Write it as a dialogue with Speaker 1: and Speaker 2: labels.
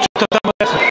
Speaker 1: ちょ。